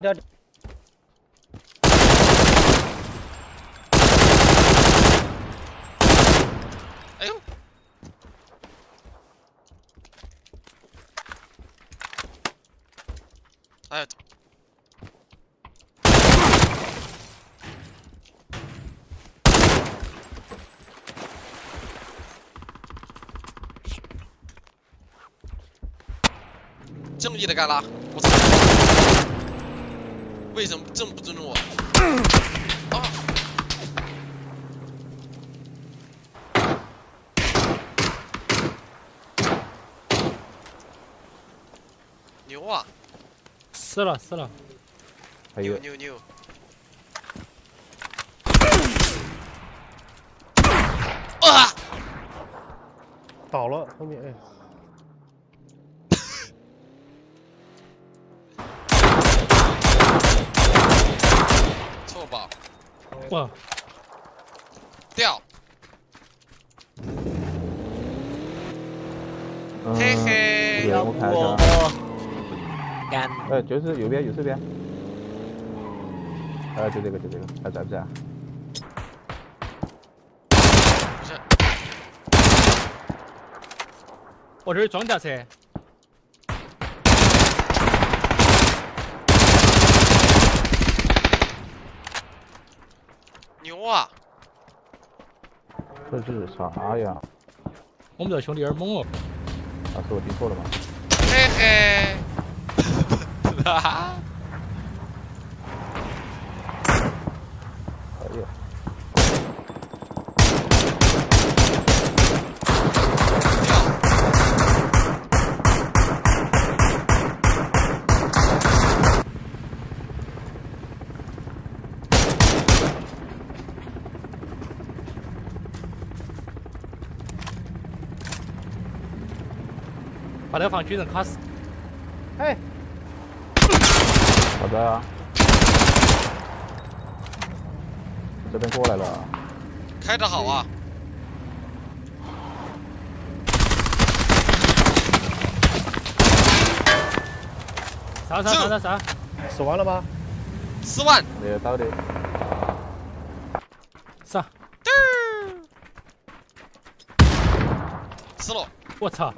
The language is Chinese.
掉。哎呦！哎呀！正义的盖拉，我操！为什么这么不尊重我？啊！牛啊！死了死了！牛牛牛！啊！倒了后面哎。错吧？哇！掉！嘿嘿！我看一下。干！哎，就是右边，右手边。哎，就这个，就这个，还在不在？不是。我这是装甲车。牛啊！这是啥呀？我们这兄弟有点猛哦。啊，是我听错了吗？嘿嘿。哈哈。把那个防军人卡死！哎，好的，这边过来了，开的好啊！啥啥啥啥啥？死完了吗？四万，没有到的。啥？死了！我操！